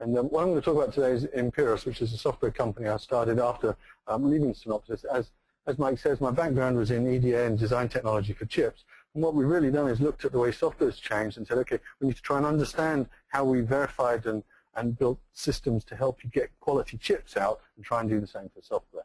And um, what I'm going to talk about today is Imperas, which is a software company I started after um, leaving Synopsys. As, as Mike says, my background was in EDA and design technology for chips. And what we've really done is looked at the way software has changed and said, okay, we need to try and understand how we verified and, and built systems to help you get quality chips out and try and do the same for software.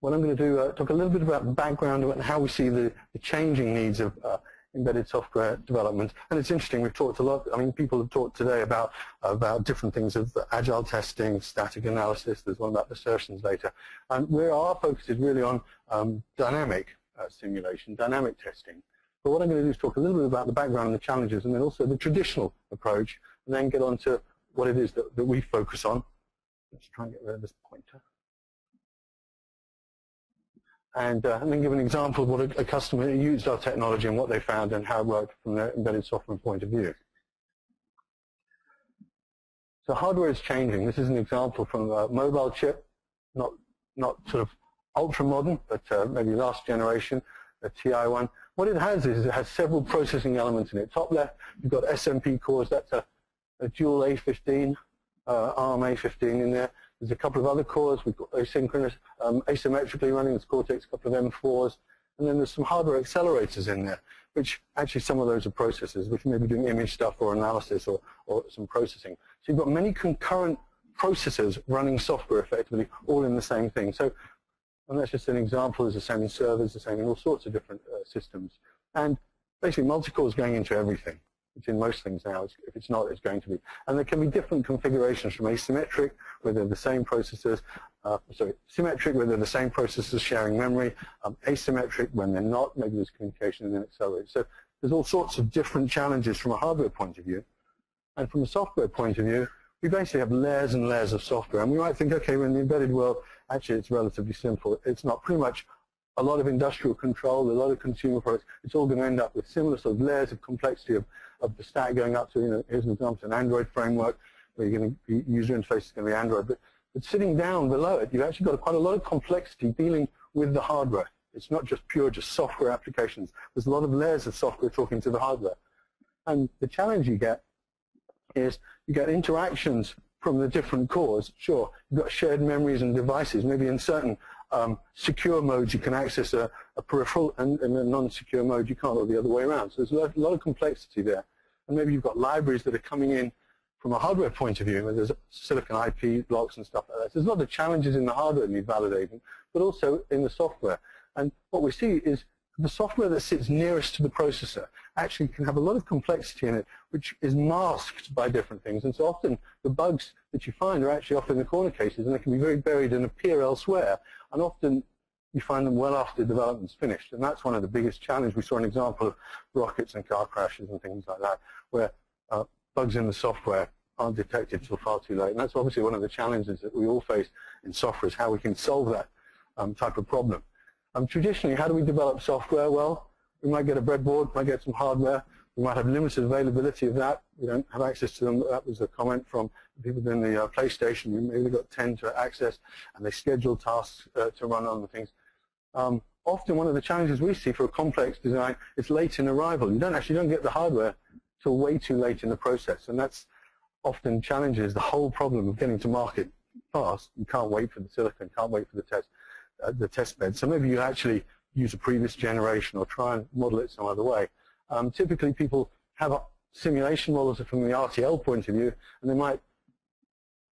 What I'm going to do, uh, talk a little bit about the background and how we see the, the changing needs of uh, embedded software development. And it's interesting, we've talked a lot, I mean, people have talked today about, about different things of agile testing, static analysis, there's one about assertions later. And where our focus is really on um, dynamic uh, simulation, dynamic testing. But what I'm going to do is talk a little bit about the background and the challenges, and then also the traditional approach, and then get on to what it is that, that we focus on. Let's try and get rid of this pointer and, uh, then give an example of what a, a, customer used our technology and what they found and how it worked from their embedded software point of view. So hardware is changing. This is an example from a mobile chip, not, not sort of ultra modern, but uh, maybe last generation, a TI1. What it has is it has several processing elements in it. Top left, you've got SMP cores. That's a, a dual A15, uh, ARM A15 in there. There's a couple of other cores. We've got asynchronous, um, asymmetrically running this Cortex, a couple of M4s, and then there's some hardware accelerators in there, which actually some of those are processors, which may be doing image stuff or analysis or, or some processing. So you've got many concurrent processors running software effectively, all in the same thing. So, and that's just an example. It's the same in servers, the same in all sorts of different uh, systems. And basically, multi-core is going into everything. It's in most things now. If it's not, it's going to be. And there can be different configurations from asymmetric, where they're the same processors, uh, sorry, symmetric, where they're the same processors sharing memory, um, asymmetric when they're not, maybe there's communication and then accelerated. So there's all sorts of different challenges from a hardware point of view. And from a software point of view, we basically have layers and layers of software. And we might think, okay, we're in the embedded world, actually it's relatively simple. It's not pretty much a lot of industrial control, a lot of consumer products, it's all going to end up with similar sort of layers of complexity of, of the stack going up to, you know, here's an example, an Android framework, where you're going to be, user interface is going to be Android, but, but sitting down below it, you've actually got quite a lot of complexity dealing with the hardware. It's not just pure, just software applications. There's a lot of layers of software talking to the hardware. And the challenge you get is you get interactions from the different cores. Sure, you've got shared memories and devices. Maybe in certain um, secure modes you can access a, a peripheral, and in a non-secure mode you can't, or the other way around. So there's a lot, a lot, of complexity there. And maybe you've got libraries that are coming in from a hardware point of view, where there's silicon IP blocks and stuff like that. There's a lot of challenges in the hardware need validating, but also in the software. And what we see is the software that sits nearest to the processor actually can have a lot of complexity in it, which is masked by different things. And so often the bugs that you find are actually often in the corner cases, and they can be very buried and appear elsewhere. And often you find them well after the development's finished. And that's one of the biggest challenges. We saw an example of rockets and car crashes and things like that, where uh, bugs in the software aren't detected until far too late. And that's obviously one of the challenges that we all face in software is how we can solve that um, type of problem. Um, traditionally, how do we develop software? Well, we might get a breadboard, might get some hardware. We might have limited availability of that. We don't have access to them. That was a comment from people doing the uh, PlayStation. We maybe got 10 to access, and they schedule tasks uh, to run on the things. Um, often one of the challenges we see for a complex design is late in arrival. You don't actually don't get the hardware till way too late in the process, and that's often challenges the whole problem of getting to market fast. You can't wait for the silicon, can't wait for the test uh, the test bed. So maybe you actually use a previous generation or try and model it some other way. Um, typically, people have simulation models from the RTL point of view, and they might,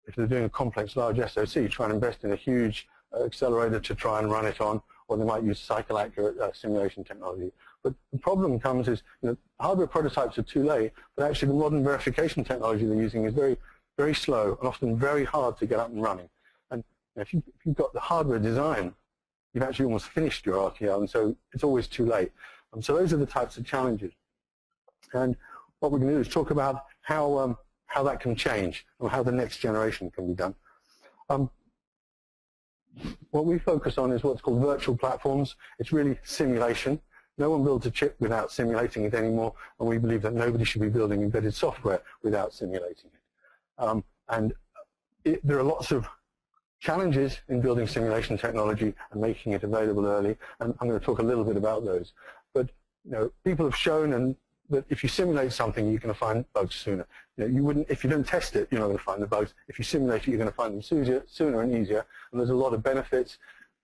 if they're doing a complex large SOC, try and invest in a huge uh, accelerator to try and run it on, or they might use cycle accurate uh, simulation technology. But the problem comes is, you know, hardware prototypes are too late, but actually the modern verification technology they're using is very, very slow and often very hard to get up and running. If, you, if you've got the hardware design, you've actually almost finished your RTL, and so it's always too late. And so those are the types of challenges. And what we're going to do is talk about how, um, how that can change, or how the next generation can be done. Um, what we focus on is what's called virtual platforms. It's really simulation. No one builds a chip without simulating it anymore, and we believe that nobody should be building embedded software without simulating it. Um, and it, there are lots of challenges in building simulation technology and making it available early, and I'm going to talk a little bit about those. But you know, people have shown, and that if you simulate something, you're going to find bugs sooner. You, know, you wouldn't, if you don't test it, you're not going to find the bugs. If you simulate it, you're going to find them sooner, sooner and easier. And there's a lot of benefits.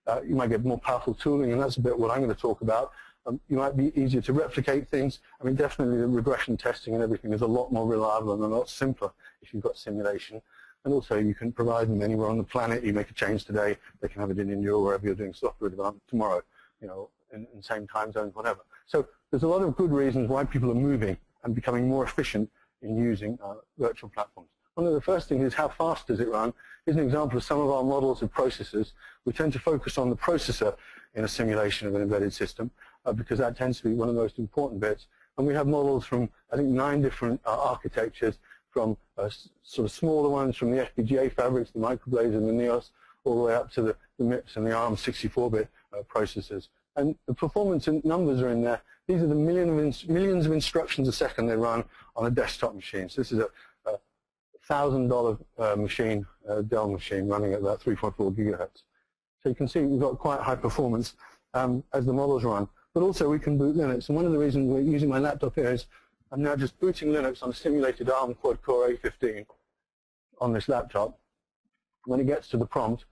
Uh, you might get more powerful tooling, and that's a bit what I'm going to talk about. Um, you might be easier to replicate things. I mean, definitely the regression testing and everything is a lot more reliable and a lot simpler if you've got simulation. And also you can provide them anywhere on the planet. You make a change today, they can have it in India or wherever you're doing software development tomorrow, you know, in, in same time zones, whatever. So there's a lot of good reasons why people are moving and becoming more efficient in using uh, virtual platforms. One of the first things is how fast does it run? Here's an example of some of our models of processors. We tend to focus on the processor in a simulation of an embedded system uh, because that tends to be one of the most important bits. And we have models from, I think, nine different uh, architectures, from uh, sort of smaller ones, from the FPGA fabrics, the MicroBlazes and the Nios, all the way up to the, the MIPS and the ARM 64-bit uh, processors. And the performance and numbers are in there. These are the million of millions of instructions a second they run on a desktop machine. So this is a, a $1,000 uh, machine, a Dell machine, running at about 3.4 gigahertz. So you can see we've got quite high performance um, as the models run but also we can boot Linux. And one of the reasons we're using my laptop here is I'm now just booting Linux on a simulated ARM quad-core A15 on this laptop. When it gets to the prompt,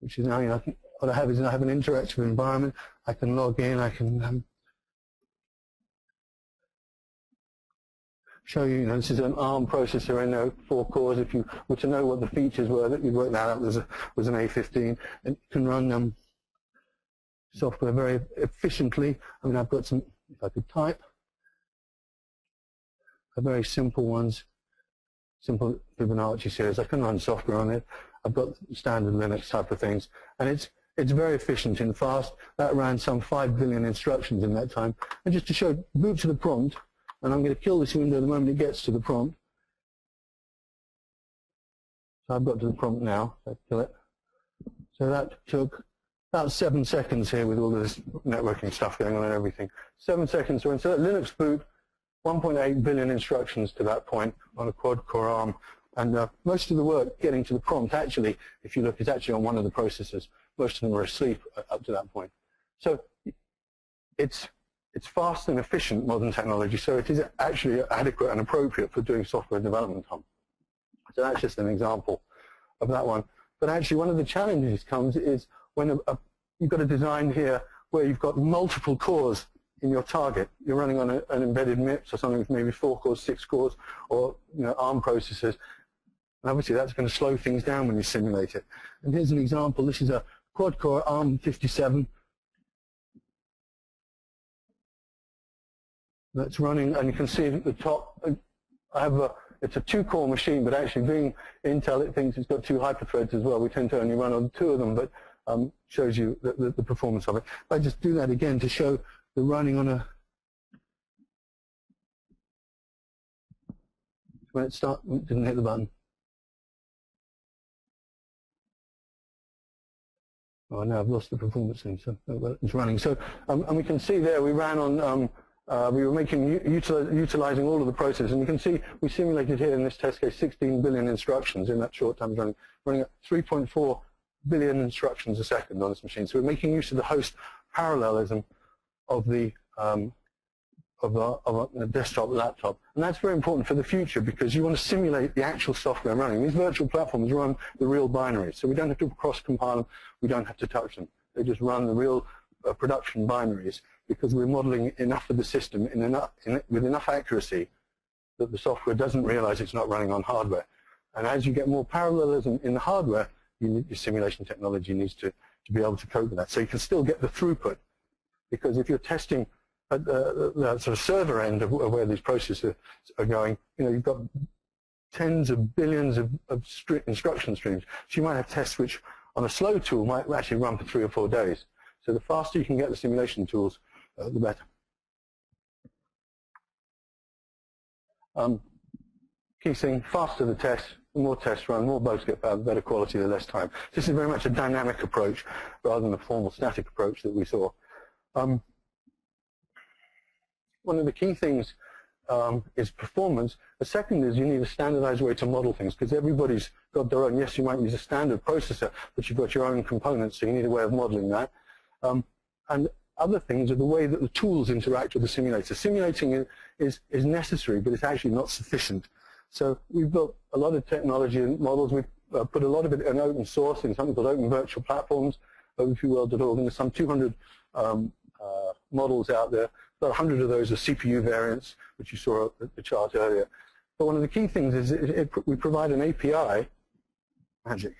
which is now, you know, what I have is I have an interactive environment. I can log in. I can um, show you, you know, this is an ARM processor in there, four cores. If you were to know what the features were, that you'd work that out was, a, was an A15. And it can run um, software very efficiently. I mean, I've got some, if I could type, a very simple ones, simple Fibonacci series. I can run software on it. I've got standard Linux type of things. And it's it's very efficient and fast. That ran some 5 billion instructions in that time. And just to show, boot to the prompt, and I'm going to kill this window the moment it gets to the prompt. So I've got to the prompt now. So kill it. So that took about seven seconds here with all this networking stuff going on and everything. Seven seconds to insert Linux boot, 1.8 billion instructions to that point on a quad-core ARM. And uh, most of the work getting to the prompt, actually, if you look, is actually on one of the processors. Most of them are asleep up to that point. So it's, it's fast and efficient, modern technology, so it is actually adequate and appropriate for doing software development on. So that's just an example of that one. But actually, one of the challenges comes is when a, a, you've got a design here where you've got multiple cores in your target. You're running on a, an embedded MIPS or something with maybe four cores, six cores, or you know, ARM processors. And obviously that's going to slow things down when you simulate it. And here's an example. This is a quad-core ARM 57 that's running, and you can see at the top, I have a, it's a two-core machine, but actually being Intel, it thinks it's got two hyperthreads as well. We tend to only run on two of them, but um, shows you the, the, the, performance of it. If I just do that again to show the running on a when it start didn't hit the button. Oh no, I've lost the performance thing, so oh, it's running. So um, and we can see there we ran on um, uh, we were making utilizing all of the processes, and you can see we simulated here in this test case 16 billion instructions in that short time running, running at 3.4 billion instructions a second on this machine. So we're making use of the host parallelism of the um, of, a, of a, desktop laptop. And that's very important for the future because you want to simulate the actual software running. These virtual platforms run the real binaries. So we don't have to cross-compile them. We don't have to touch them. They just run the real uh, production binaries because we're modeling enough of the system in enough, in, with enough accuracy that the software doesn't realize it's not running on hardware. And as you get more parallelism in the hardware, you, your simulation technology needs to, to be able to cope with that. So you can still get the throughput. Because if you're testing at the, the sort of server end of, where these processes are going, you know, you've got tens of billions of, of instruction streams. So you might have tests which on a slow tool might actually run for three or four days. So the faster you can get the simulation tools, uh, the better. Um, key thing, faster the test, the more tests run, more bugs get found, better quality, the less time. This is very much a dynamic approach rather than a formal static approach that we saw. Um, one of the key things um, is performance. The second is you need a standardized way to model things because everybody's got their own. Yes, you might use a standard processor, but you've got your own components, so you need a way of modeling that. Um, and other things are the way that the tools interact with the simulator. Simulating is, is, necessary, but it's actually not sufficient. So we've built a lot of technology and models. We've uh, put a lot of it in open source in something called Open Virtual Platforms, ovpworld.org, and there's some 200 um, uh, models out there. About 100 of those are CPU variants, which you saw at the chart earlier. But one of the key things is it, it, we provide an API, magic,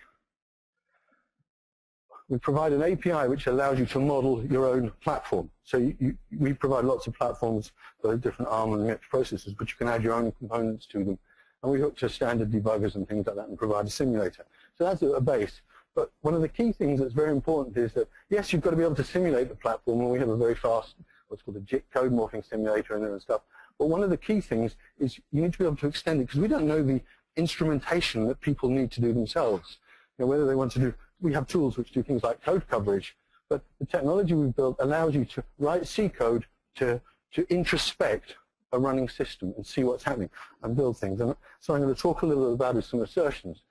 we provide an API which allows you to model your own platform. So you, you, we provide lots of platforms for different ARM and MIPS processors, but you can add your own components to them. And we hook to standard debuggers and things like that and provide a simulator. So that's a base. But one of the key things that's very important is that, yes, you've got to be able to simulate the platform, and we have a very fast, what's called a JIT code morphing simulator in there and stuff. But one of the key things is you need to be able to extend it, because we don't know the instrumentation that people need to do themselves. You know, whether they want to do we have tools which do things like code coverage, but the technology we've built allows you to write C code to, to introspect a running system and see what's happening and build things. And so I'm going to talk a little bit about some assertions.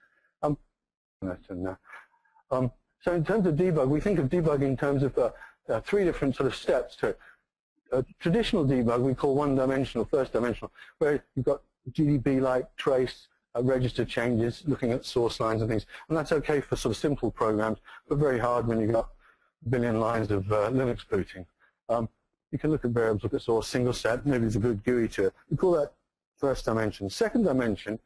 Um, um, so in terms of debug, we think of debug in terms of uh, uh, three different sort of steps to traditional debug we call one-dimensional, first-dimensional, where you've got GDB-like trace, register changes, looking at source lines and things. And that's okay for sort of simple programs, but very hard when you've got a billion lines of uh, Linux booting. Um, you can look at variables, look at source, single set, maybe there's a good GUI to it. We call that first dimension. Second dimension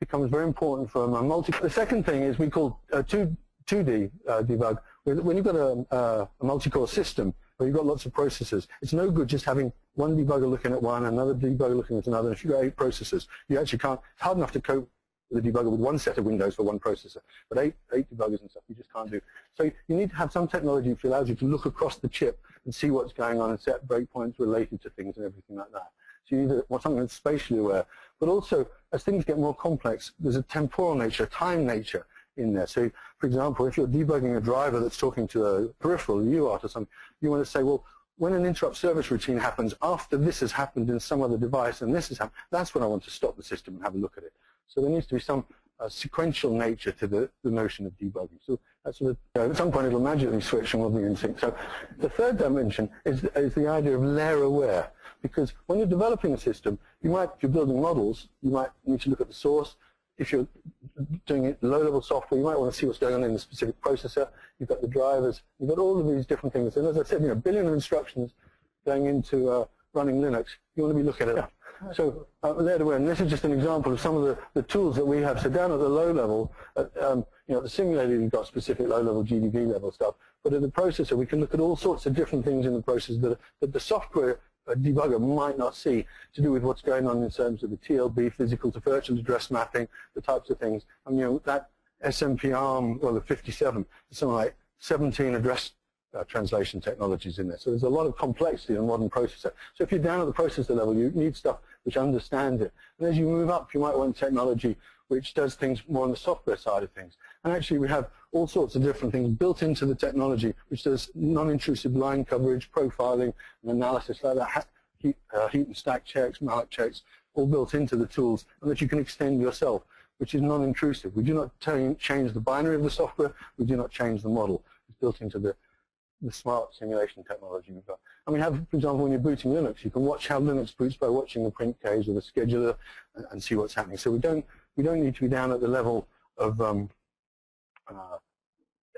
becomes very important for a multi. The second thing is we call uh, 2, 2D uh, debug. When you've got a, uh, a multi-core system, where you've got lots of processors. It's no good just having one debugger looking at one, another debugger looking at another. And If you've got eight processors, you actually can't, it's hard enough to cope with a debugger with one set of windows for one processor, but eight, eight debuggers and stuff you just can't do. So you need to have some technology which allows you to look across the chip and see what's going on and set breakpoints related to things and everything like that. So you need to, something that's spatially aware. But also, as things get more complex, there's a temporal nature, a time nature in there. So, for example, if you're debugging a driver that's talking to a peripheral, a UART or something, you want to say, well, when an interrupt service routine happens after this has happened in some other device and this has happened, that's when I want to stop the system and have a look at it. So there needs to be some uh, sequential nature to the, the notion of debugging. So that's sort of, at some point it'll magically switch and we'll be in sync. So the third dimension is, is the idea of layer aware. Because when you're developing a system, you might, if you're building models, you might need to look at the source, if you're doing low-level software, you might want to see what's going on in the specific processor. You've got the drivers. You've got all of these different things. And as I said, you know, a billion of instructions going into uh, running Linux. You want to be looking at it. So uh, there to and this is just an example of some of the, the tools that we have. So down at the low level, at, um, you know, the simulator, you've got specific low-level GDB level stuff. But at the processor, we can look at all sorts of different things in the process that, that the software a debugger might not see to do with what's going on in terms of the TLB, physical to virtual address mapping, the types of things. And you know, that SMP ARM, well, the 57, something like 17 address uh, translation technologies in there. So there's a lot of complexity in modern processor. So if you're down at the processor level, you need stuff which understands it. And as you move up, you might want technology which does things more on the software side of things. And actually we have all sorts of different things built into the technology, which does non-intrusive line coverage, profiling, and analysis like that, heap, uh, heap and stack checks, malloc checks, all built into the tools, and that you can extend yourself, which is non-intrusive. We do not change the binary of the software. We do not change the model. It's built into the, the smart simulation technology we've got. And we have, for example, when you're booting Linux, you can watch how Linux boots by watching the printks or the scheduler and, and see what's happening. So we don't we don't need to be down at the level of um, uh,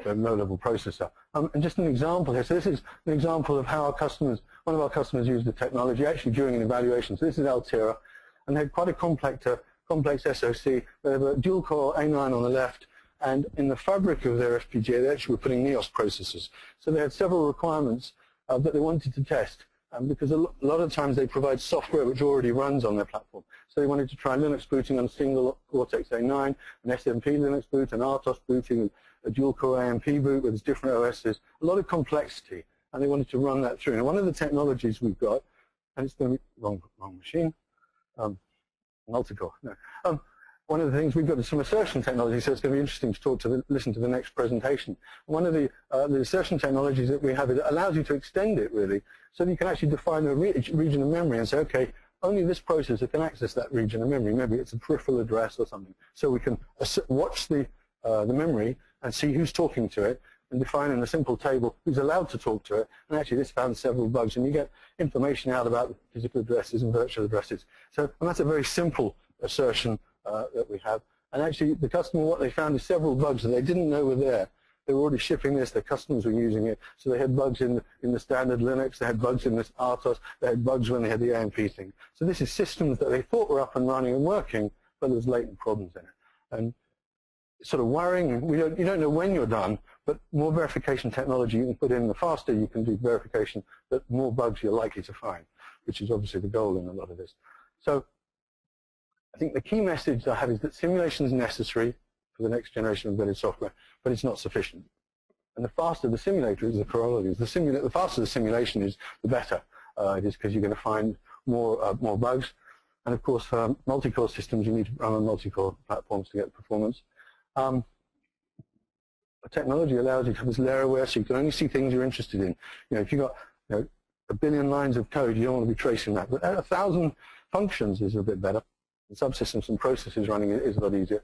a low-level processor. Um, and just an example here. So this is an example of how our customers, one of our customers used the technology actually during an evaluation. So this is Altera, and they had quite a complex, uh, complex SoC. They have a dual-core A9 on the left, and in the fabric of their FPGA, they actually were putting Nios processors. So they had several requirements uh, that they wanted to test um, because a lot of times they provide software which already runs on their platform. So they wanted to try Linux booting on a single Cortex-A9, an SMP Linux boot, an RTOS booting, a dual-core AMP boot with different OSs, a lot of complexity, and they wanted to run that through. And one of the technologies we've got, and it's the wrong, wrong machine, um, multi-core, no. Um, one of the things we've got is some assertion technology, so it's going to be interesting to talk to the, listen to the next presentation. One of the, uh, the assertion technologies that we have it allows you to extend it really, so that you can actually define a re region of memory and say, okay, only this processor can access that region of memory. Maybe it's a peripheral address or something. So we can watch the uh, the memory and see who's talking to it, and define in a simple table who's allowed to talk to it. And actually, this found several bugs, and you get information out about physical addresses and virtual addresses. So, and that's a very simple assertion Uh, that we have. And actually, the customer, what they found is several bugs that they didn't know were there. They were already shipping this, their customers were using it, so they had bugs in, in the standard Linux, they had bugs in this RTOS, they had bugs when they had the AMP thing. So this is systems that they thought were up and running and working, but there was latent problems in it. And sort of worrying, we don't, you don't know when you're done, but more verification technology you can put in, the faster you can do verification, the more bugs you're likely to find, which is obviously the goal in a lot of this. So I think the key message I have is that simulation is necessary for the next generation of embedded software, but it's not sufficient. And the faster the simulator is, the corollary is, the, simula the faster the simulation is, the better uh, it is because you're going to find more, uh, more bugs. And of course, for multi-core systems, you need to run on multi-core platforms to get performance. Um, technology allows you to have this layer aware, so you can only see things you're interested in. You know, if you've got you know, a billion lines of code, you don't want to be tracing that. But a thousand functions is a bit better. Subsystems and processes running is a lot easier.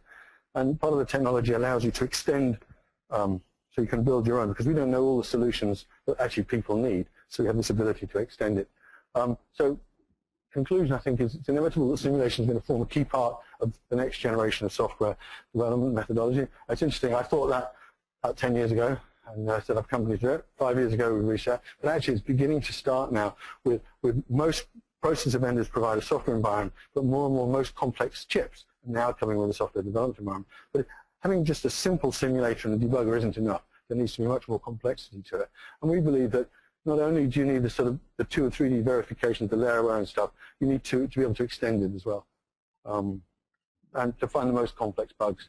And part of the technology allows you to extend um, so you can build your own because we don't know all the solutions that actually people need. So we have this ability to extend it. Um, so conclusion, I think, is it's inevitable that simulation is going to form a key part of the next generation of software development methodology. It's interesting. I thought that about 10 years ago and uh, set up companies do it. Five years ago we reached. But actually it's beginning to start now with, with most processor vendors provide a software environment, but more and more most complex chips are now coming with a software development environment. But having just a simple simulator and a debugger isn't enough. There needs to be much more complexity to it. And we believe that not only do you need the sort of the two or 3D verification, the layer and stuff, you need to, to be able to extend it as well. Um, and to find the most complex bugs,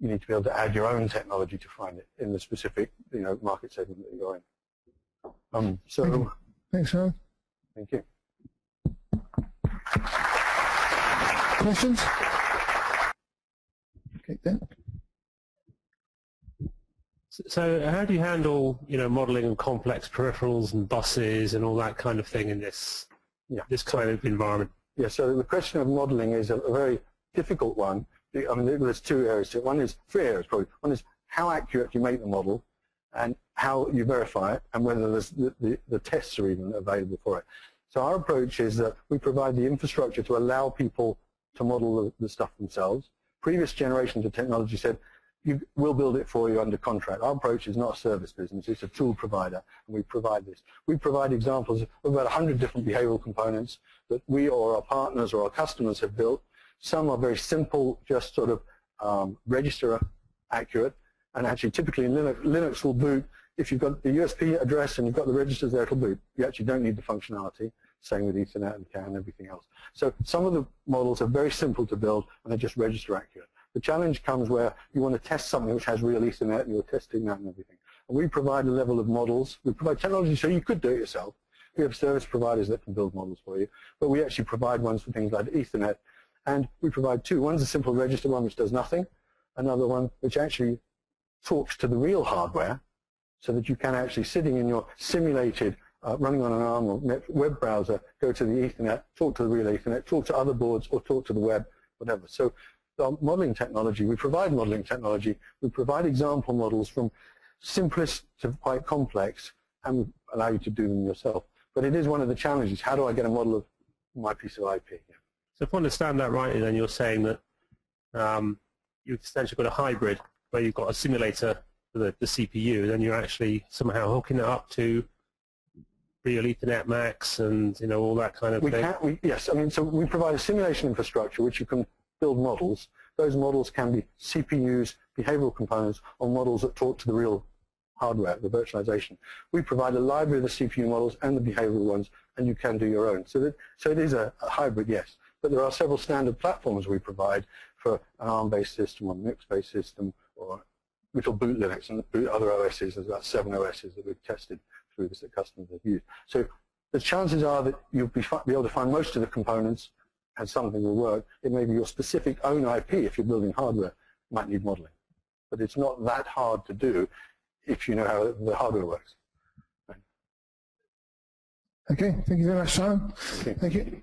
you need to be able to add your own technology to find it in the specific you know, market segment that you're in. Um, so, Thanks, Howard. Thank you. Questions? Okay, then. So how do you handle, you know, modeling of complex peripherals and buses and all that kind of thing in this, yeah. this kind of environment? Yeah, so the question of modeling is a, a very difficult one. I mean, there's two areas. to it. One is, three areas probably. One is how accurate you make the model and how you verify it and whether the, the, the tests are even available for it. So our approach is that we provide the infrastructure to allow people to model the, the stuff themselves. Previous generations of technology said, you, we'll build it for you under contract. Our approach is not a service business, it's a tool provider, and we provide this. We provide examples of about 100 different behavioral components that we or our partners or our customers have built. Some are very simple, just sort of um, register accurate, and actually typically Linux, Linux will boot, if you've got the USP address and you've got the registers there, it'll boot. You actually don't need the functionality. Same with Ethernet and CAN and everything else. So some of the models are very simple to build and they're just register accurate. The challenge comes where you want to test something which has real Ethernet and you're testing that and everything. And we provide a level of models. We provide technology so you could do it yourself. We have service providers that can build models for you. But we actually provide ones for things like Ethernet. And we provide two. One's a simple register one which does nothing. Another one which actually talks to the real hardware so that you can actually, sitting in your simulated uh, running on an ARM or web browser, go to the Ethernet, talk to the real Ethernet, talk to other boards, or talk to the web, whatever. So the modeling technology, we provide modeling technology, we provide example models from simplest to quite complex, and allow you to do them yourself. But it is one of the challenges. How do I get a model of my piece of IP? So if I understand that rightly, then you're saying that um, you've essentially got a hybrid where you've got a simulator the, the CPU, then you're actually somehow hooking it up to real Ethernet MACs and you know all that kind of we thing? Can, we, yes, I mean, so we provide a simulation infrastructure which you can build models. Those models can be CPUs, behavioral components, or models that talk to the real hardware, the virtualization. We provide a library of the CPU models and the behavioral ones, and you can do your own. So, that, so it is a, a hybrid, yes. But there are several standard platforms we provide for an ARM-based system or a MIPS-based system, or which will boot Linux and boot other OSs. There's about seven OSs that we've tested through this that customers have used. So the chances are that you'll be, be able to find most of the components and something will work. It may be your specific own IP if you're building hardware might need modeling. But it's not that hard to do if you know how the hardware works. Okay, thank you very much, Simon. Thank you.